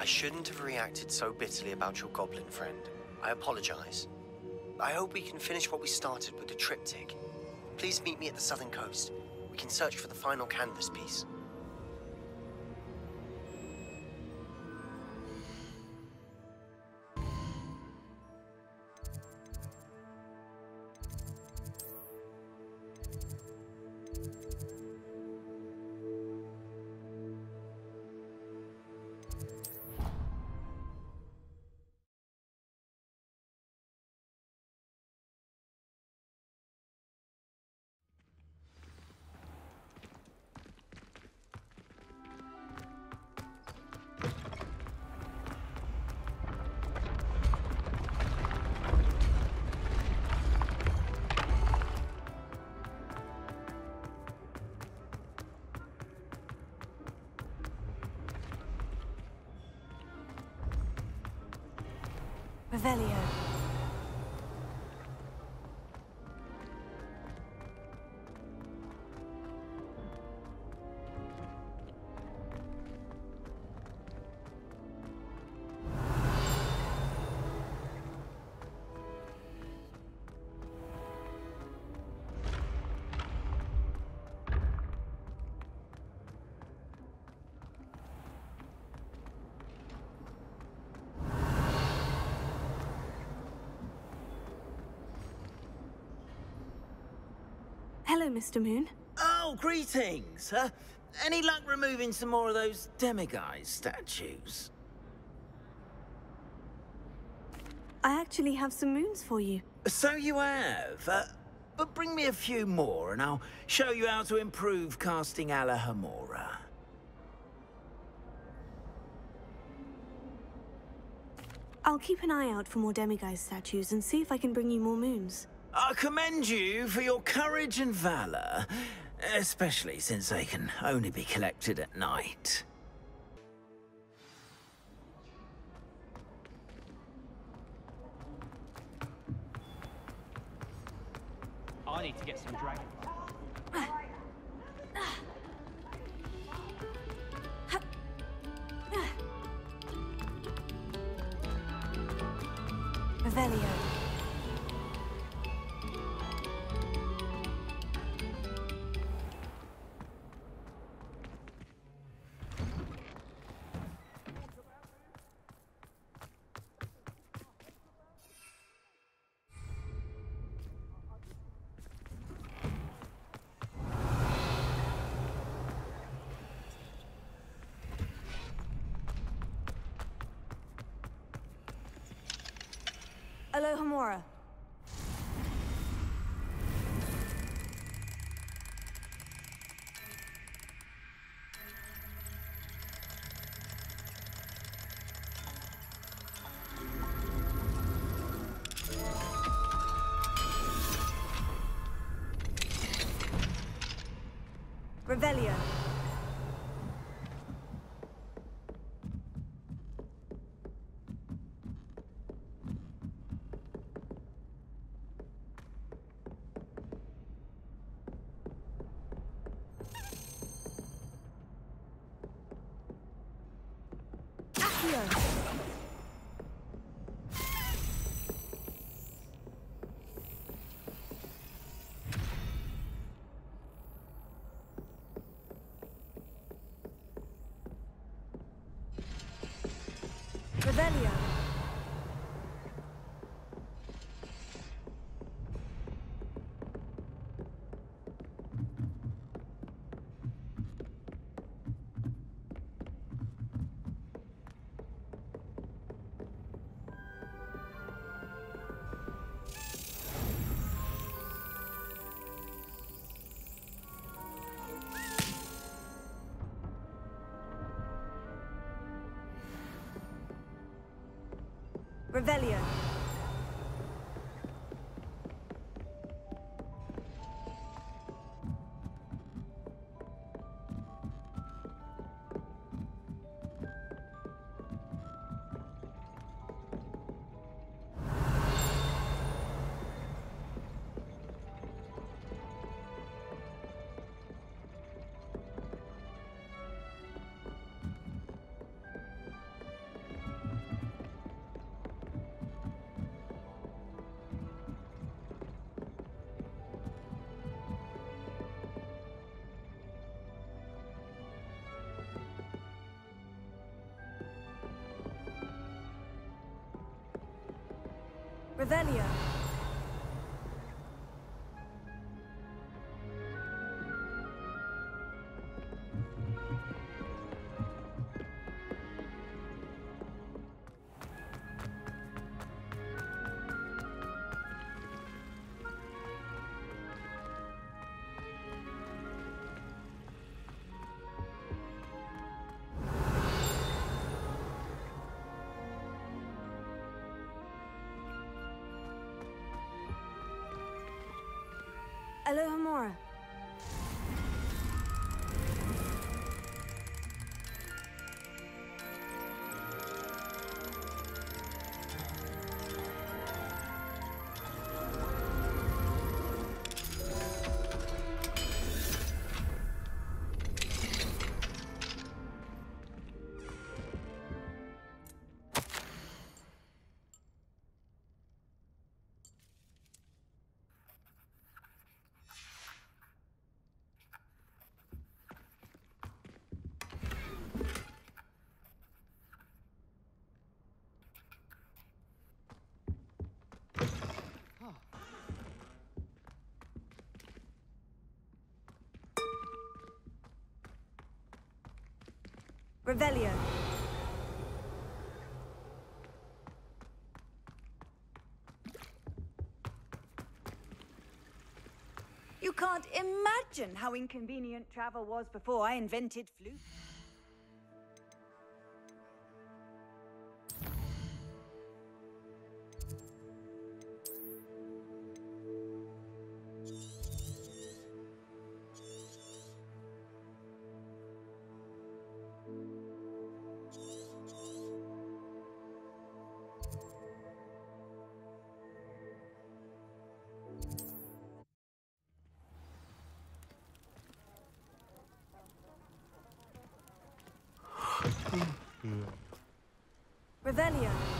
I shouldn't have reacted so bitterly about your goblin friend. I apologize. I hope we can finish what we started with the triptych. Please meet me at the southern coast. We can search for the final canvas piece. Revelio. Mr. Moon. Oh, greetings! Uh, any luck removing some more of those demiguise statues? I actually have some moons for you. So you have. Uh, but bring me a few more and I'll show you how to improve casting Alohomora. I'll keep an eye out for more demiguise statues and see if I can bring you more moons. I commend you for your courage and valor, especially since they can only be collected at night. I need to get some dragon. Revelio. Alohomora. Revelio. Accio. Revelio. Revelio. Revelio. Alohomora. Revelio. You can't imagine how inconvenient travel was before I invented flute. Mm. Revelio.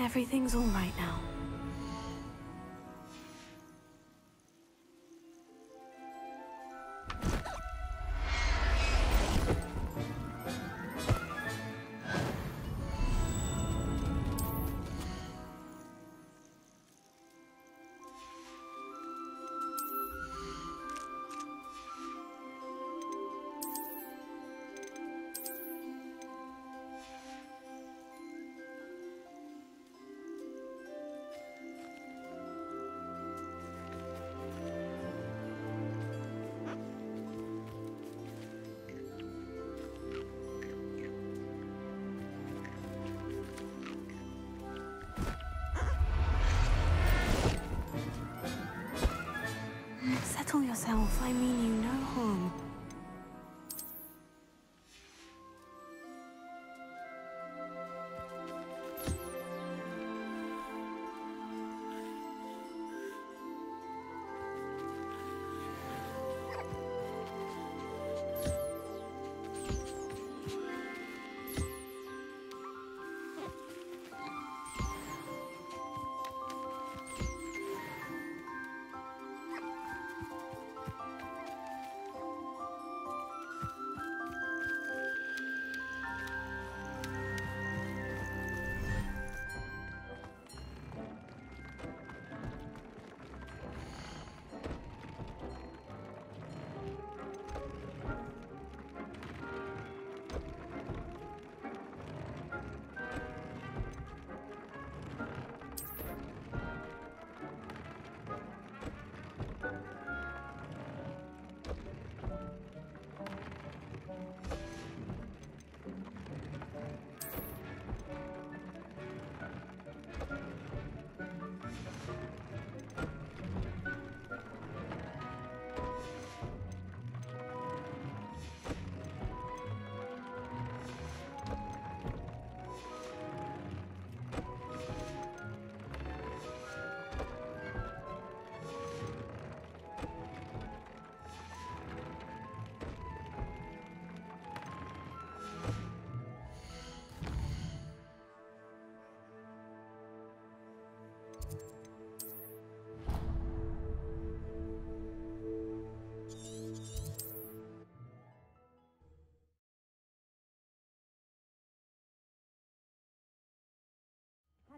Everything's all right now. Yourself. I mean you no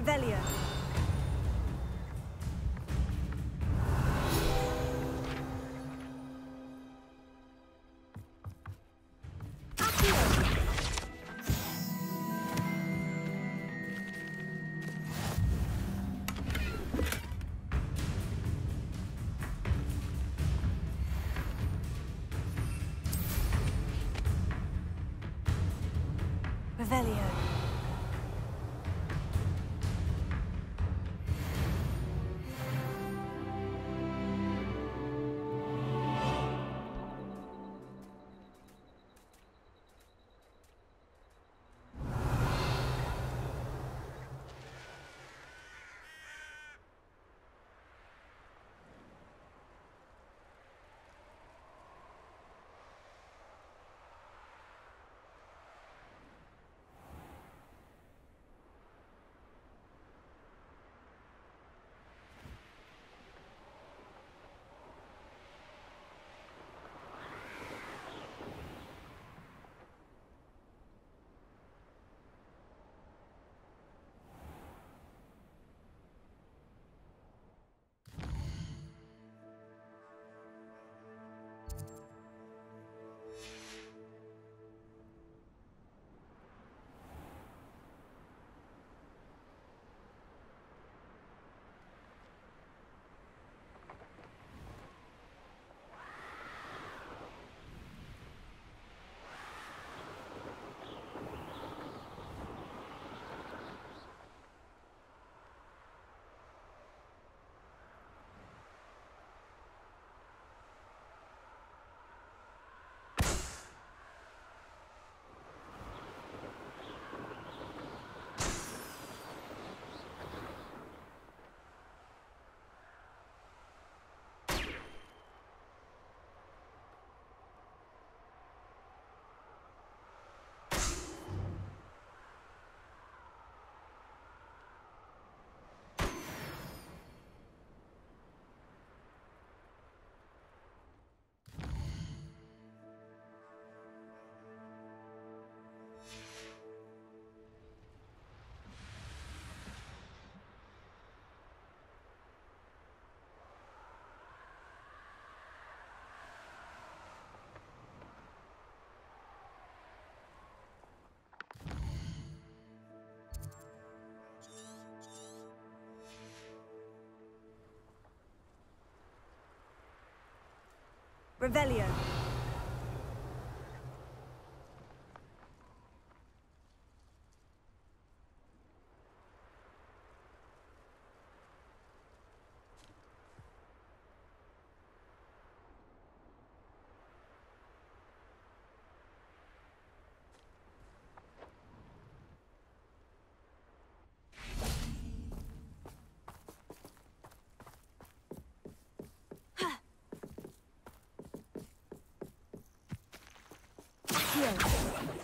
Revelio. Revelio. Accio.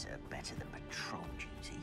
Deserve better than patrol duty.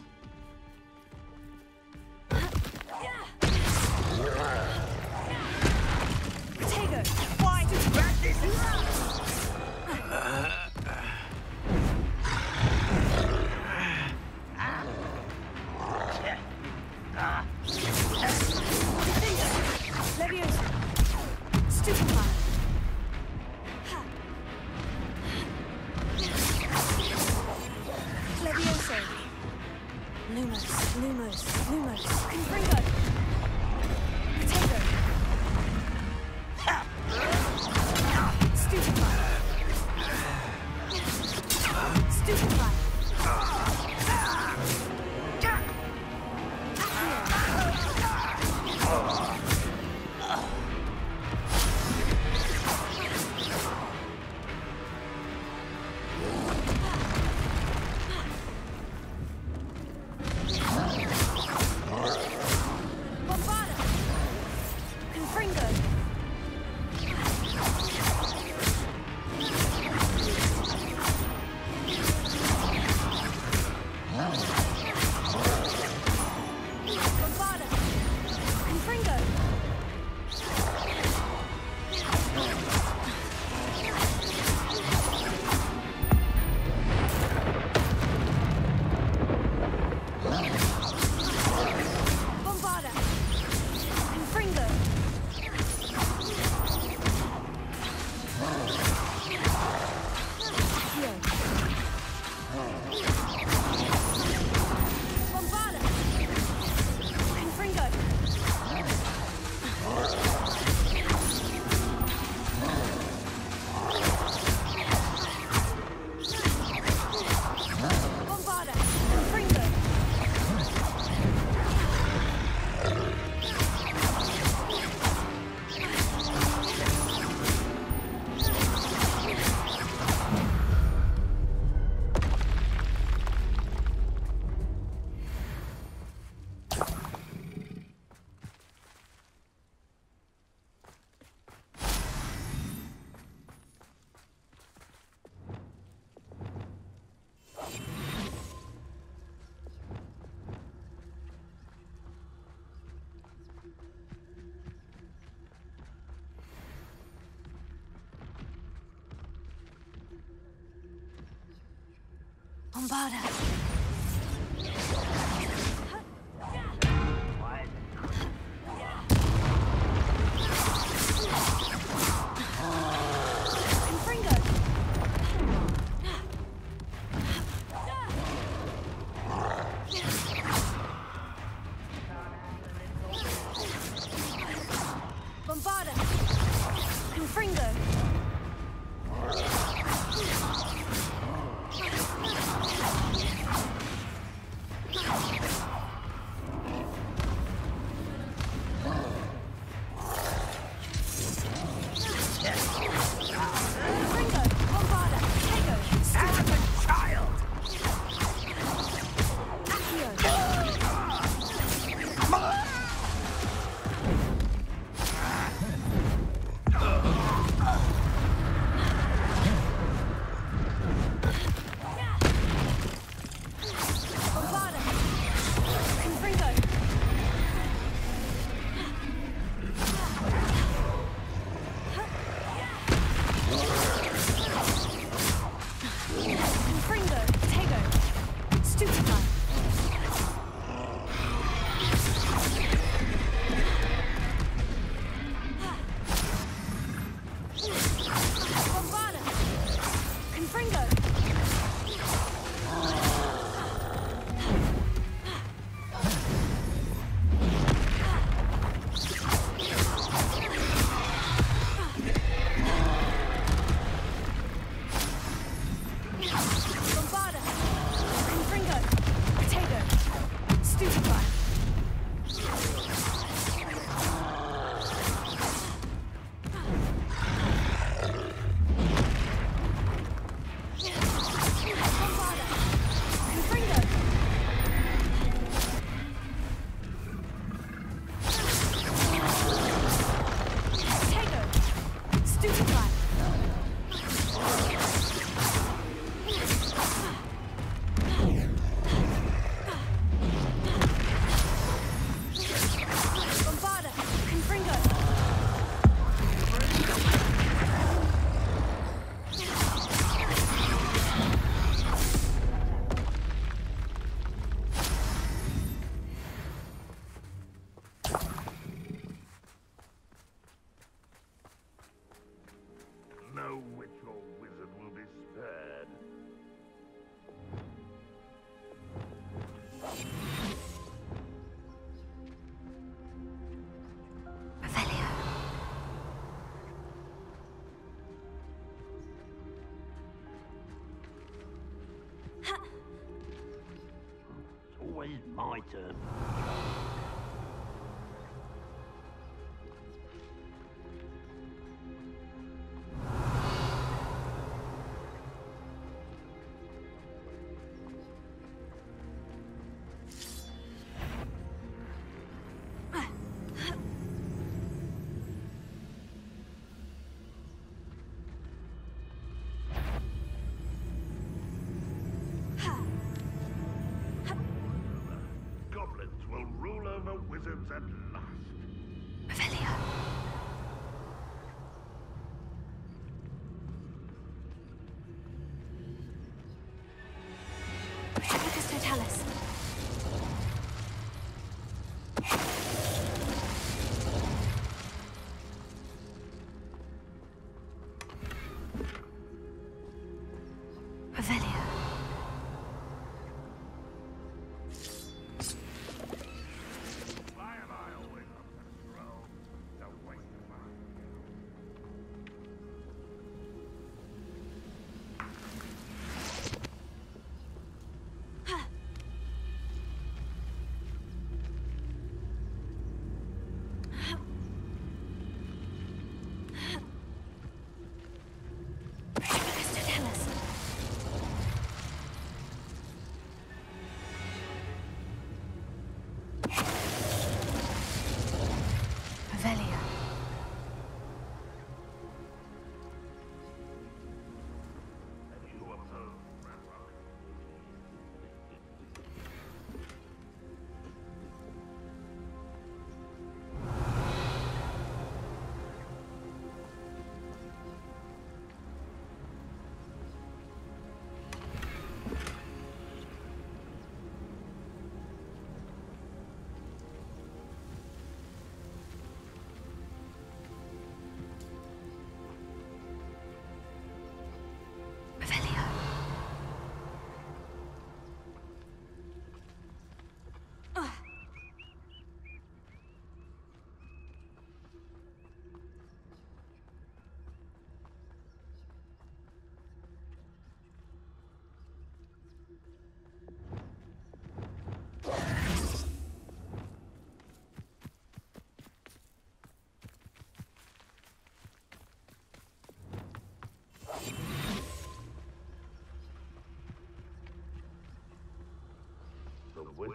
Bombarda! Always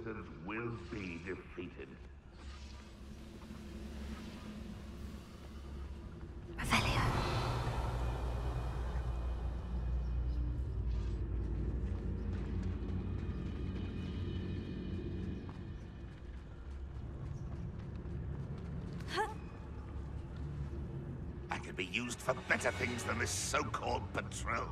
The will be defeated. I could be used for better things than this so-called patrol.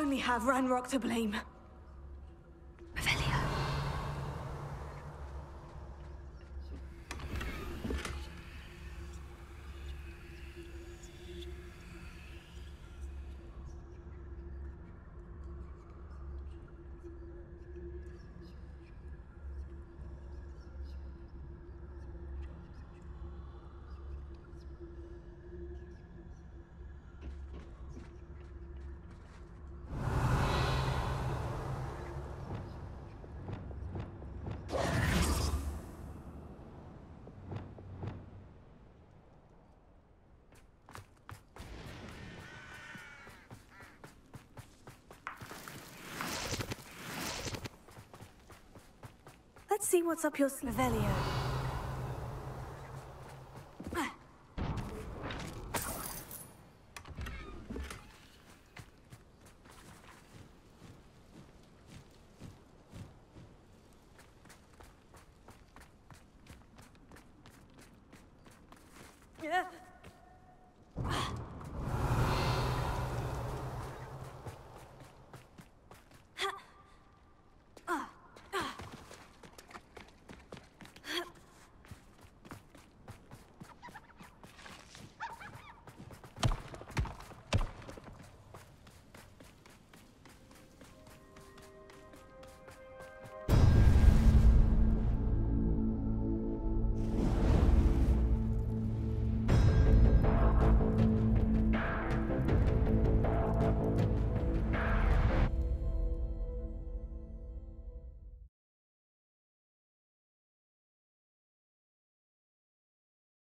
Only have Ranrock to blame. Revelio. Let's see what's up your Slavelio. Yeah.